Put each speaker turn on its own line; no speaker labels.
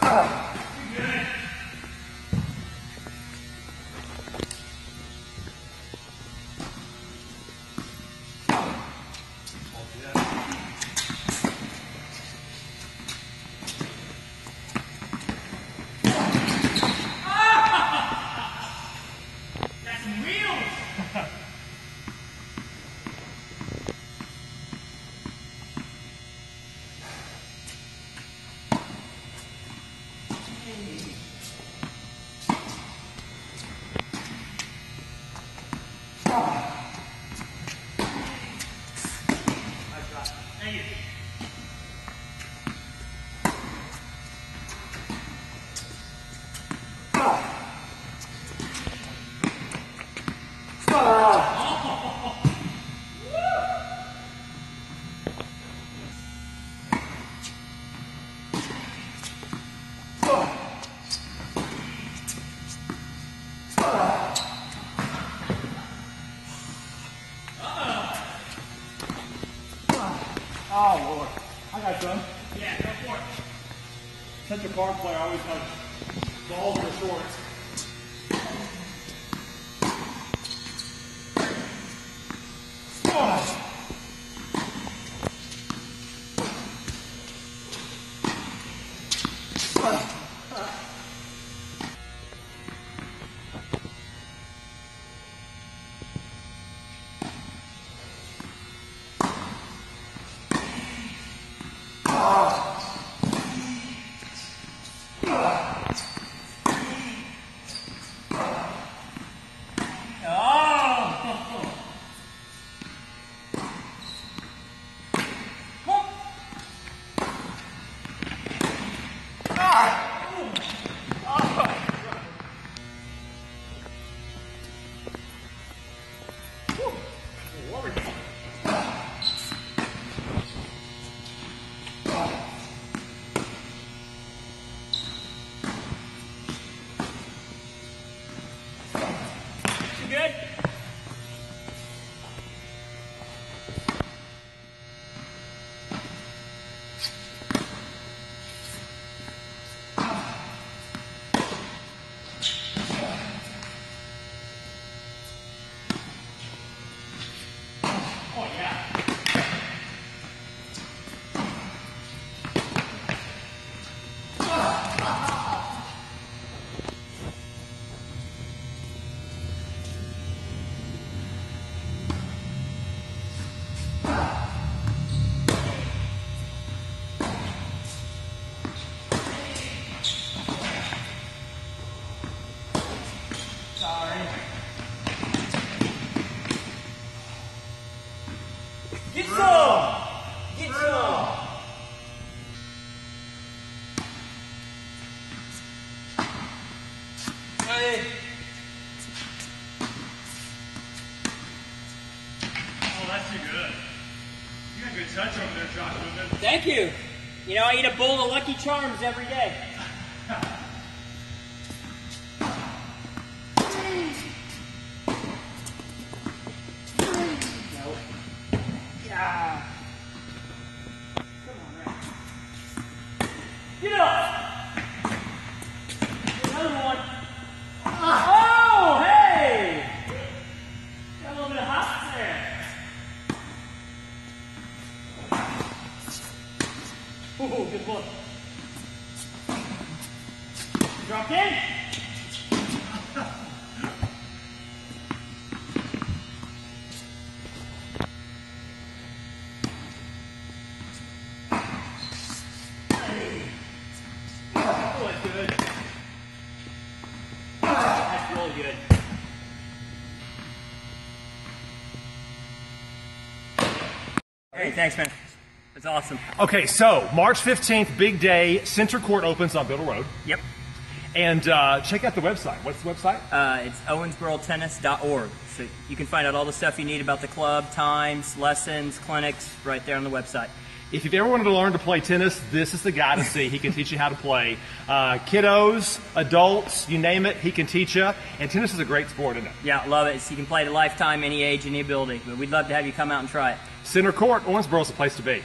That's
Oh, Lord. I got some.
Yeah, go for it.
Central Park player always has balls the shorts.
Oh! Sorry. Get some! Get some! Hey.
Oh, that's too good. You got a good touch over there, Josh
Thank you. You know, I eat a bowl of Lucky Charms every day. Look. Dropped in. That's good. Thanks, man. That's awesome.
Okay, so March 15th, big day. Center Court opens on Biddle Road.
Yep.
And uh, check out the website. What's the website?
Uh, it's owensborotennis.org. So you can find out all the stuff you need about the club, times, lessons, clinics, right there on the website.
If you've ever wanted to learn to play tennis, this is the guy to see. He can teach you how to play. Uh, kiddos, adults, you name it, he can teach you. And tennis is a great sport, isn't it?
Yeah, love it. You can play it a lifetime, any age, any ability. But we'd love to have you come out and try it.
Center Court, Owensboro is the place to be.